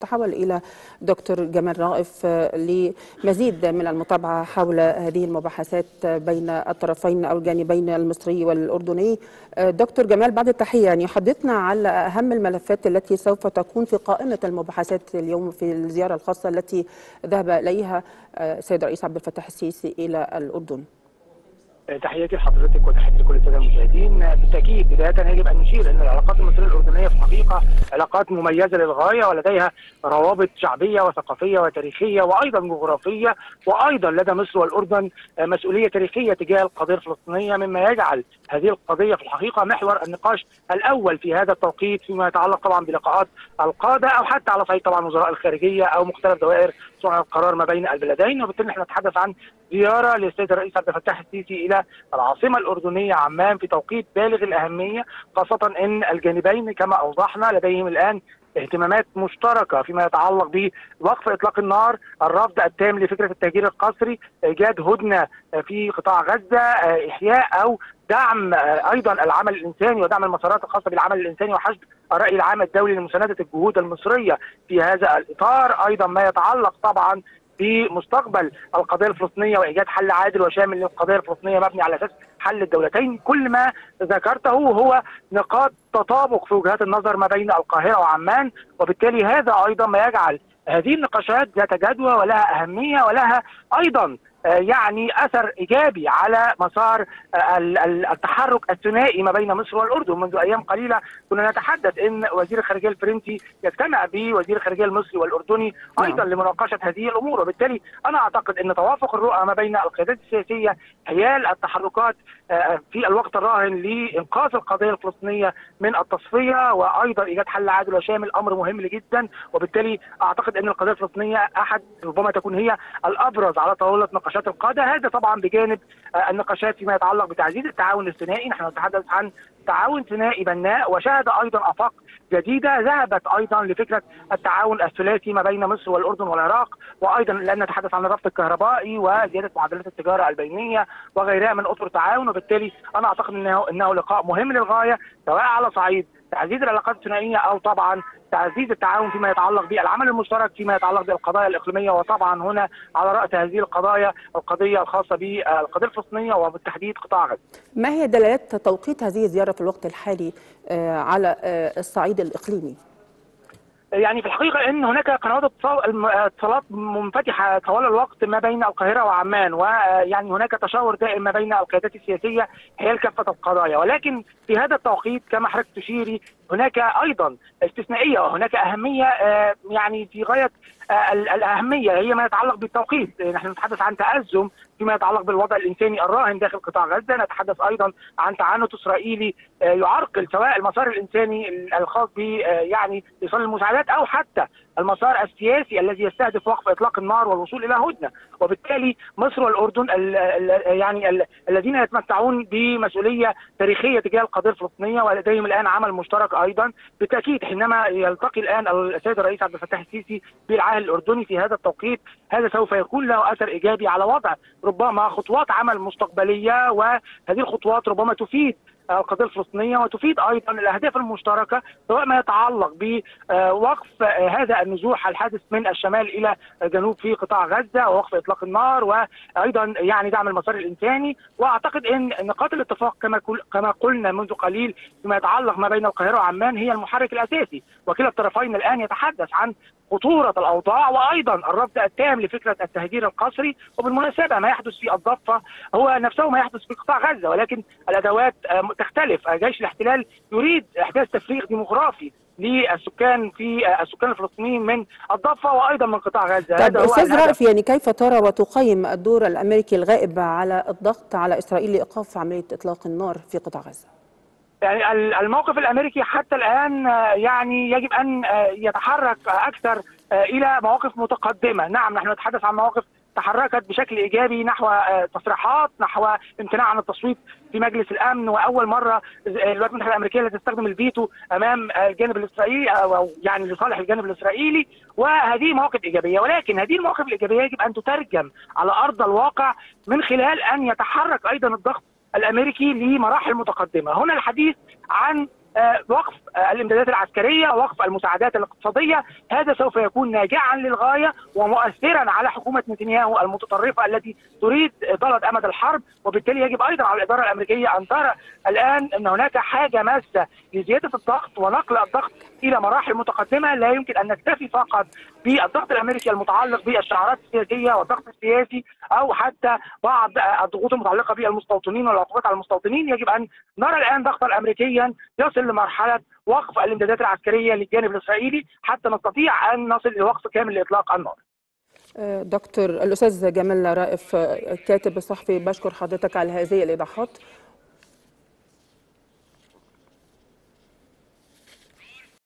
تحول إلى دكتور جمال رائف لمزيد من المتابعة حول هذه المباحثات بين الطرفين أو الجانبين المصري والأردني. دكتور جمال بعد التحية يعني حدثنا على أهم الملفات التي سوف تكون في قائمة المباحثات اليوم في الزيارة الخاصة التي ذهب إليها السيد الرئيس عبد الفتاح السيسي إلى الأردن. تحياتي لحضرتك وتحياتي لكل السادة المشاهدين. بالتأكيد بداية يجب أن نشير أن العلاقات المصرية الأردنية في الحقيقة علاقات مميزة للغاية ولديها روابط شعبية وثقافية وتاريخية وأيضا جغرافية وأيضا لدى مصر والأردن مسؤولية تاريخية تجاه القضية الفلسطينية مما يجعل هذه القضية في الحقيقة محور النقاش الأول في هذا التوقيت فيما يتعلق طبعا بلقاءات القادة أو حتى على صعيد طبعا وزراء الخارجية أو مختلف دوائر صنع القرار ما بين البلدين. وبالتالي نحن نتحدث عن زيارة للسيد الرئيس عبد الفتاح السيسي إلى العاصمة الأردنية عمان في توقيت بالغ الأهمية خاصة إن الجانبين كما أوضحنا لديهم الآن اهتمامات مشتركة فيما يتعلق بوقف إطلاق النار، الرفض التام لفكرة التهجير القسري، إيجاد هدنة في قطاع غزة، إحياء أو دعم أيضا العمل الإنساني ودعم المسارات الخاصة بالعمل الإنساني وحشد الراي العام الدولي لمساندة الجهود المصرية في هذا الإطار، أيضا ما يتعلق طبعا بمستقبل القضية الفلسطينية وإيجاد حل عادل وشامل للقضية الفلسطينية مبني على أساس حل الدولتين كل ما ذكرته هو نقاط تطابق في وجهات النظر ما بين القاهرة وعمان وبالتالي هذا أيضا ما يجعل هذه النقاشات ذات جدوى ولها أهمية ولها أيضا يعني أثر إيجابي على مسار التحرك الثنائي ما بين مصر والأردن. منذ أيام قليلة كنا نتحدث إن وزير الخارجيه الفرنسي يجتمع بوزير الخارجيه المصري والأردني أيضا نعم. لمناقشة هذه الأمور. وبالتالي أنا أعتقد إن توافق الرؤى ما بين القيادات السياسية حيال التحركات في الوقت الراهن لإنقاذ القضية الفلسطينية من التصفية وأيضا إيجاد حل عادل وشامل أمر مهم جدا. وبالتالي أعتقد إن القضية الفلسطينية أحد ربما تكون هي الأبرز على طاولة نقاشات القادة. هذا طبعا بجانب النقاشات فيما يتعلق بتعزيز التعاون الثنائي. نحن نتحدث عن تعاون ثنائي بناء وشهد أيضا أفاق جديدة. ذهبت أيضا لفكرة التعاون الثلاثي ما بين مصر والأردن والعراق وأيضا لأن نتحدث عن الربط الكهربائي وزيادة معدلات التجارة البينية وغيرها من أطر تعاون. وبالتالي أنا أعتقد إنه إنه لقاء مهم للغاية سواء على صعيد تعزيز العلاقات الثنائية أو طبعا تعزيز التعاون فيما يتعلق بالعمل المشترك فيما يتعلق بالقضايا الإقليمية وطبعا هنا على رأس هذه القضايا القضية الخاصة بالقضية الفلسطينية وبالتحديد قطاع غزة. ما هي دلالات توقيت هذه الزيارة في الوقت الحالي على الصعيد الإقليمي؟ يعني في الحقيقة إن هناك قنوات اتصالات منفتحة طوال الوقت ما بين القاهرة وعمان ويعني هناك تشاور دائم ما بين القيادات السياسية حيال كافة القضايا. ولكن في هذا التوقيت كما حضرتك تشيري هناك أيضا استثنائية وهناك أهمية يعني في غاية الأهمية هي ما يتعلق بالتوقيت. نحن نتحدث عن تأزم فيما يتعلق بالوضع الإنساني الراهن داخل قطاع غزة. نتحدث أيضا عن تعنت إسرائيلي يعرقل سواء المسار الإنساني الخاص ب يعني ايصال المساعدات أو حتى المسار السياسي الذي يستهدف وقف إطلاق النار والوصول إلى هدنة. وبالتالي مصر والأردن ال ال يعني ال الذين يتمتعون بمسؤولية تاريخية تجاه القضية الفلسطينية ولديهم الآن عمل مشترك أيضا. بالتأكيد حينما يلتقي الآن السيد الرئيس عبد الفتاح السيسي بالعاهل الأردني في هذا التوقيت هذا سوف يكون له أثر إيجابي على وضع ربما خطوات عمل مستقبلية وهذه الخطوات ربما تفيد القضية الفلسطينية وتفيد أيضا الأهداف المشتركة سواء ما يتعلق بوقف هذا النزوح الحادث من الشمال إلى الجنوب في قطاع غزة ووقف إطلاق النار وأيضا يعني دعم المسار الإنساني. وأعتقد إن نقاط الاتفاق كما كما قلنا منذ قليل فيما يتعلق ما بين القاهرة وعمان هي المحرك الأساسي. وكلا الطرفين الآن يتحدث عن خطورة الأوضاع وأيضا الرفض التام لفكرة التهجير القسري. وبالمناسبة ما يحدث في الضفة هو نفسه ما يحدث في قطاع غزة ولكن الأدوات تختلف. جيش الاحتلال يريد إحداث تفريغ ديموغرافي للسكان في السكان الفلسطينيين من الضفة وأيضا من قطاع غزة. طيب أستاذ رائف يعني كيف ترى وتقيم الدور الأمريكي الغائب على الضغط على إسرائيل لإيقاف عملية إطلاق النار في قطاع غزة؟ يعني الموقف الأمريكي حتى الآن يعني يجب أن يتحرك أكثر إلى مواقف متقدمة، نعم نحن نتحدث عن مواقف تحركت بشكل إيجابي نحو تصريحات نحو امتناع عن التصويت في مجلس الأمن وأول مرة الولايات المتحدة الأمريكية تستخدم الفيتو أمام الجانب الإسرائيلي أو يعني لصالح الجانب الإسرائيلي وهذه مواقف إيجابية. ولكن هذه المواقف الإيجابية يجب أن تترجم على أرض الواقع من خلال أن يتحرك أيضا الضغط الأمريكي لمراحل متقدمة، هنا الحديث عن وقف الامدادات العسكرية وقف المساعدات الاقتصادية. هذا سوف يكون ناجعا للغاية ومؤثرا على حكومة نتنياهو المتطرفة التي تريد اطاله أمد الحرب وبالتالي يجب أيضا على الإدارة الأمريكية أن ترى الآن أن هناك حاجة ماسة لزيادة الضغط ونقل الضغط إلى مراحل متقدمة لا يمكن أن نكتفي فقط بالضغط الأمريكي المتعلق بالشعارات السياسية والضغط السياسي أو حتى بعض الضغوط المتعلقة بالمستوطنين والعقوبات على المستوطنين يجب أن نرى الآن ضغطا أمريكيا يصل لمرحلة وقف الامدادات العسكرية للجانب الإسرائيلي حتى نستطيع أن نصل إلى وقف كامل لإطلاق النار. دكتور الأستاذ جمال رائف الكاتب الصحفي بشكر حضرتك على هذه الإيضاحات